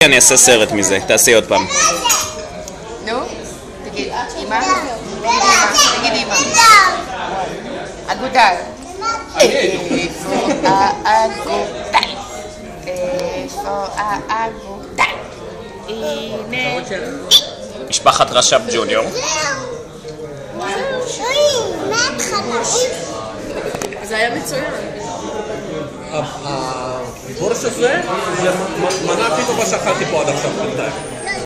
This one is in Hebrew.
אני אעשה סרט מזה, תעשי עוד פעם. נו, תגיד, אמא? תגיד אמא. אגודל. איפה האגודל? איפה האגודל? הנה. משפחת רש"פ ג'וניור. זה היה מצוין. הבורש הזה זה מנה הכי טובה שאכלתי פה עד עכשיו בינתיים.